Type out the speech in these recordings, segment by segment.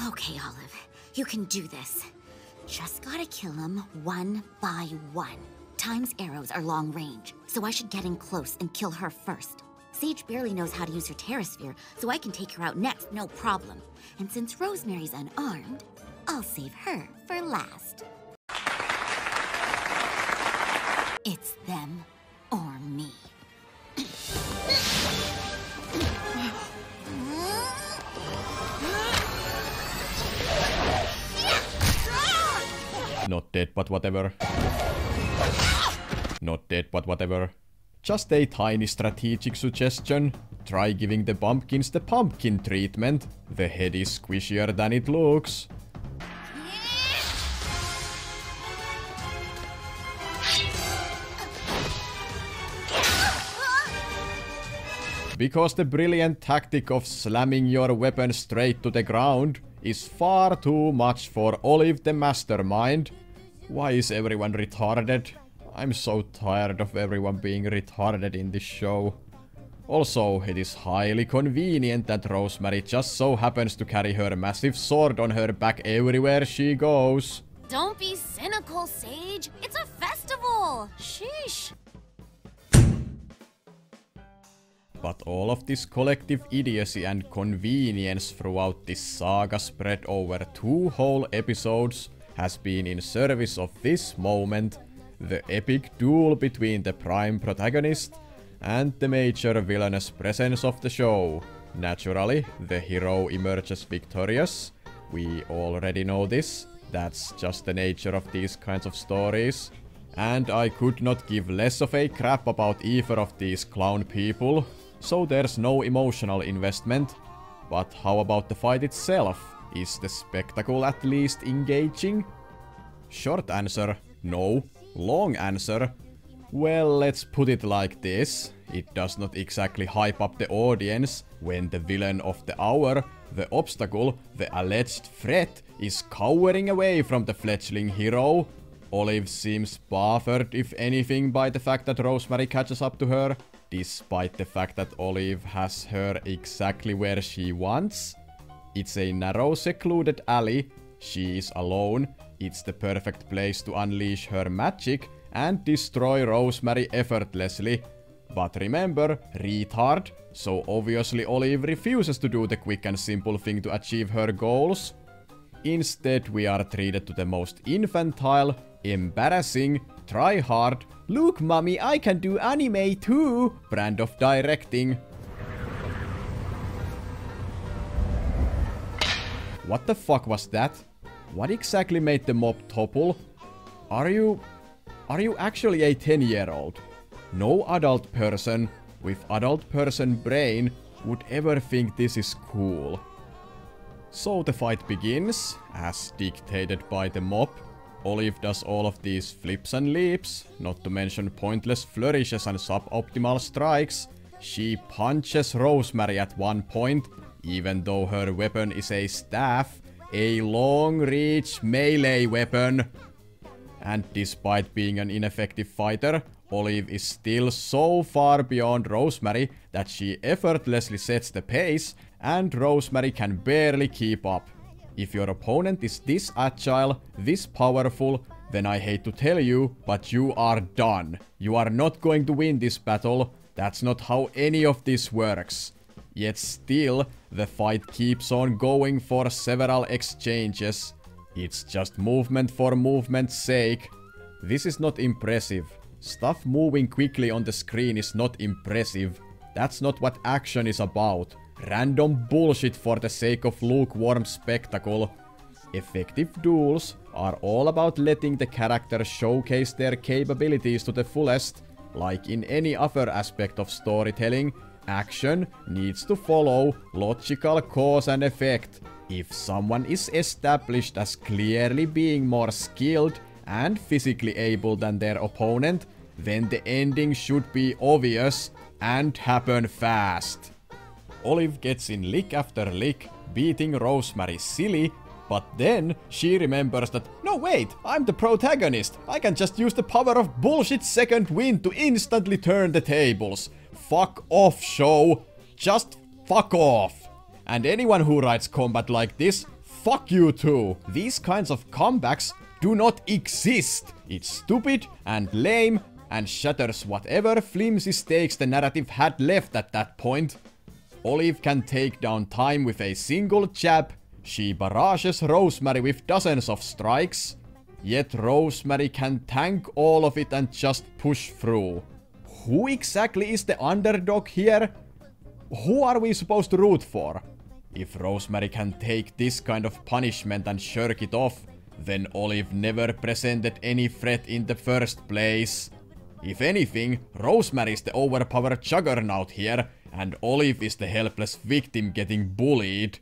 Okay, Olive. You can do this. Just gotta kill them one by one. Thyme's arrows are long range, so I should get in close and kill her first. Sage barely knows how to use her Terrasphere, so I can take her out next, no problem. And since Rosemary's unarmed, I'll save her for last. It's them or me. Not dead, but whatever. Not dead, but whatever. Just a tiny strategic suggestion. Try giving the pumpkins the pumpkin treatment. The head is squishier than it looks. Because the brilliant tactic of slamming your weapon straight to the ground is far too much for Olive the Mastermind. Why is everyone retarded? I'm so tired of everyone being retarded in this show. Also, it is highly convenient that Rosemary just so happens to carry her massive sword on her back everywhere she goes. Don't be cynical, Sage. It's a festival. Sheesh. But all of this collective idiocy and convenience throughout this saga spread over two whole episodes has been in service of this moment, the epic duel between the prime protagonist and the major villainous presence of the show. Naturally, the hero emerges victorious. We already know this. That's just the nature of these kinds of stories. And I could not give less of a crap about either of these clown people, so there's no emotional investment. But how about the fight itself? Is the spectacle at least engaging? Short answer, no. Long answer, well, let's put it like this. It does not exactly hype up the audience when the villain of the hour, the obstacle, the alleged threat, is cowering away from the fledgling hero. Olive seems bothered, if anything, by the fact that Rosemary catches up to her, despite the fact that Olive has her exactly where she wants. It's a narrow, secluded alley. She is alone. It's the perfect place to unleash her magic and destroy Rosemary effortlessly. But remember, retard, so obviously Olive refuses to do the quick and simple thing to achieve her goals. Instead, we are treated to the most infantile, embarrassing, try hard, look mommy I can do anime too brand of directing. What the fuck was that? What exactly made the mob topple? Are you are you actually a 10 year old? No adult person with adult person brain would ever think this is cool. So the fight begins, as dictated by the mob. Olive does all of these flips and leaps, not to mention pointless flourishes and suboptimal strikes. She punches Rosemary at one point, even though her weapon is a staff, a long-reach melee weapon. And despite being an ineffective fighter, Olive is still so far beyond Rosemary that she effortlessly sets the pace and Rosemary can barely keep up. If your opponent is this agile, this powerful, then I hate to tell you, but you are done. You are not going to win this battle. That's not how any of this works. Yet still, the fight keeps on going for several exchanges. It's just movement for movement's sake. This is not impressive. Stuff moving quickly on the screen is not impressive. That's not what action is about. Random bullshit for the sake of lukewarm spectacle. Effective duels are all about letting the characters showcase their capabilities to the fullest. Like in any other aspect of storytelling, action needs to follow logical cause and effect. If someone is established as clearly being more skilled and physically able than their opponent, then the ending should be obvious and happen fast. Olive gets in lick after lick, beating Rosemary silly, but then she remembers that, no wait, I'm the protagonist. I can just use the power of bullshit second wind to instantly turn the tables. Fuck off, show. Just fuck off. And anyone who writes combat like this, fuck you too! These kinds of comebacks do not exist! It's stupid and lame and shatters whatever flimsy stakes the narrative had left at that point. Olive can take down Thyme with a single jab, she barrages Rosemary with dozens of strikes, yet Rosemary can tank all of it and just push through. Who exactly is the underdog here? Who are we supposed to root for? If Rosemary can take this kind of punishment and shirk it off, then Olive never presented any threat in the first place. If anything, Rosemary is the overpowered juggernaut here, and Olive is the helpless victim getting bullied.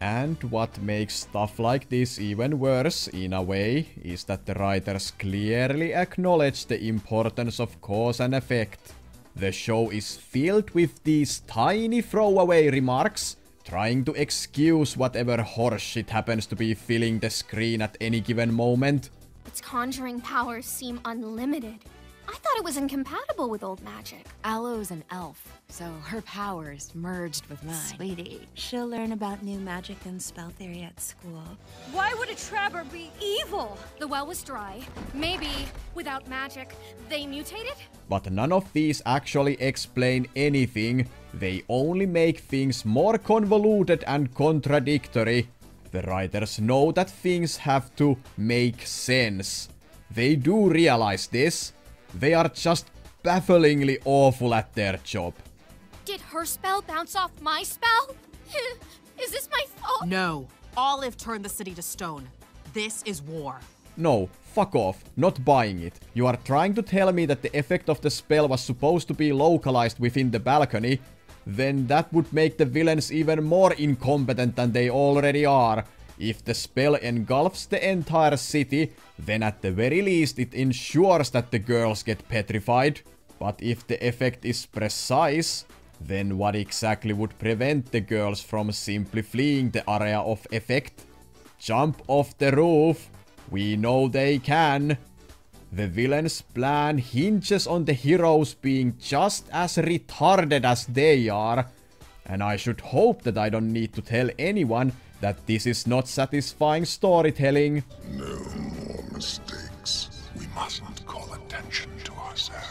And what makes stuff like this even worse, in a way, is that the writers clearly acknowledge the importance of cause and effect. The show is filled with these tiny throwaway remarks, trying to excuse whatever horseshit happens to be filling the screen at any given moment. Its conjuring powers seem unlimited. I thought it was incompatible with old magic. Aloe's an elf, so her powers merged with mine. Sweetie, she'll learn about new magic and spell theory at school. Why would a Trabber be evil? The well was dry. Maybe, without magic, they mutated? But none of these actually explain anything, they only make things more convoluted and contradictory. The writers know that things have to make sense. They do realize this, they are just bafflingly awful at their job. Did her spell bounce off my spell? Is this my fault? No. Olive turned the city to stone. This is war. No, fuck off. Not buying it. You are trying to tell me that the effect of the spell was supposed to be localized within the balcony? Then that would make the villains even more incompetent than they already are. If the spell engulfs the entire city, then at the very least it ensures that the girls get petrified. But if the effect is precise, then what exactly would prevent the girls from simply fleeing the area of effect? Jump off the roof. We know they can. The villain's plan hinges on the heroes being just as retarded as they are. And I should hope that I don't need to tell anyone that this is not satisfying storytelling. No more mistakes. We mustn't call attention to ourselves.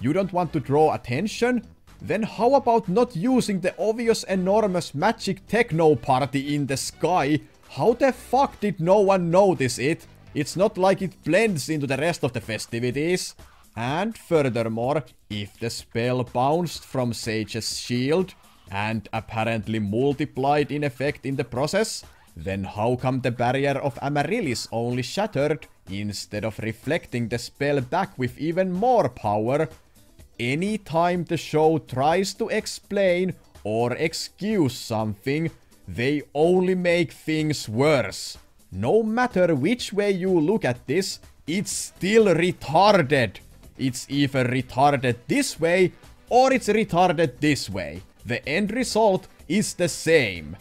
You don't want to draw attention? Then how about not using the obvious enormous magic techno party in the sky? How the fuck did no one notice it? It's not like it blends into the rest of the festivities. And furthermore, if the spell bounced from Sage's shield, and apparently multiplied in effect in the process, then how come the barrier of Amaryllis only shattered instead of reflecting the spell back with even more power? Anytime the show tries to explain or excuse something, they only make things worse. No matter which way you look at this, it's still retarded. It's either retarded this way or it's retarded this way the end result is the same.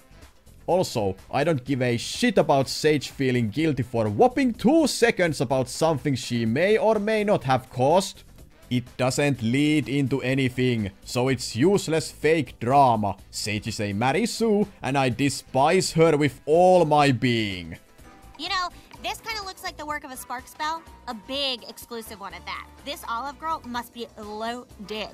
Also, I don't give a shit about Sage feeling guilty for whopping 2 seconds about something she may or may not have caused. It doesn't lead into anything, so it's useless fake drama. Sage is a Mary Sue, and I despise her with all my being. You know, this kind of looks like the work of a spark spell. A big exclusive one at that. This Olive Girl must be loaded.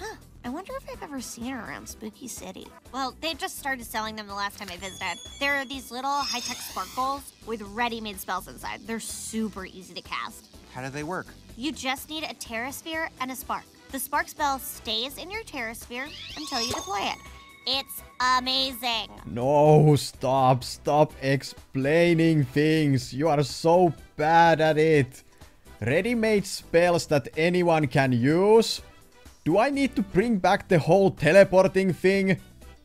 Huh. I wonder if I've ever seen her around Spooky City. Well, they just started selling them the last time I visited. There are these little high-tech sparkles with ready-made spells inside. They're super easy to cast. How do they work? You just need a Terra Sphere and a Spark. The Spark spell stays in your Terra Sphere until you deploy it. It's amazing. No, stop, stop explaining things. You are so bad at it. Ready-made spells that anyone can use? Do I need to bring back the whole teleporting thing?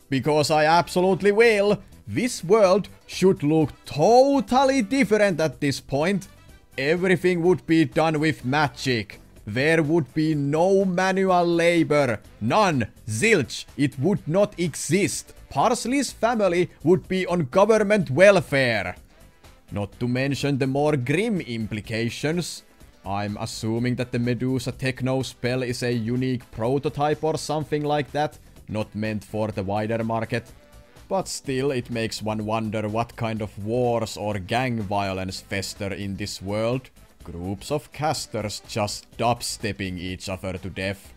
Because I absolutely will. This world should look totally different at this point. Everything would be done with magic. There would be no manual labor. None. Zilch. It would not exist. Parsley's family would be on government welfare. Not to mention the more grim implications. I'm assuming that the Medusa Techno spell is a unique prototype or something like that, not meant for the wider market. But still, it makes one wonder what kind of wars or gang violence fester in this world. Groups of casters just dubstepping each other to death.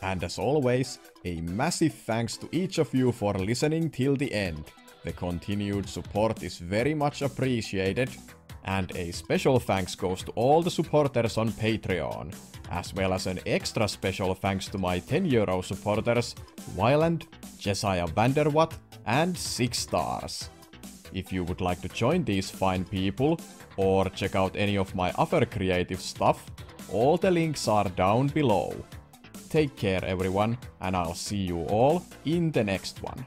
And as always, a massive thanks to each of you for listening till the end. The continued support is very much appreciated, and a special thanks goes to all the supporters on Patreon, as well as an extra special thanks to my 10 euro supporters Wyland, Jesiah Vanderwatt, and 6 stars. If you would like to join these fine people, or check out any of my other creative stuff, all the links are down below. Take care everyone, and I'll see you all in the next one.